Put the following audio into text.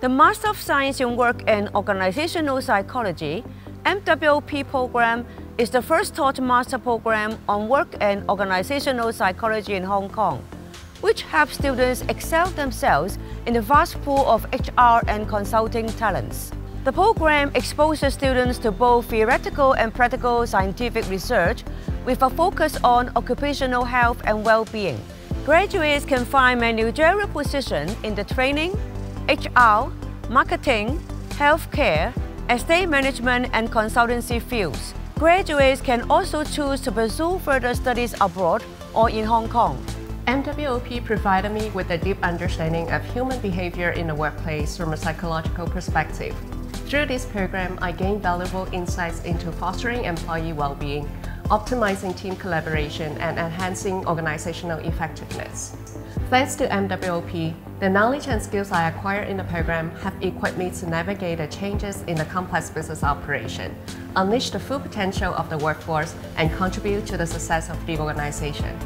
The Master of Science in Work and Organizational Psychology MWOP program is the first taught master program on work and organizational psychology in Hong Kong, which helps students excel themselves in the vast pool of HR and consulting talents. The program exposes students to both theoretical and practical scientific research with a focus on occupational health and well-being. Graduates can find managerial positions in the training, HR, marketing, healthcare, estate management and consultancy fields. Graduates can also choose to pursue further studies abroad or in Hong Kong. MWOP provided me with a deep understanding of human behavior in the workplace from a psychological perspective. Through this program, I gained valuable insights into fostering employee well-being, optimizing team collaboration, and enhancing organizational effectiveness. Thanks to MWOP, the knowledge and skills I acquired in the program have equipped me to navigate the changes in the complex business operation, unleash the full potential of the workforce, and contribute to the success of the organization.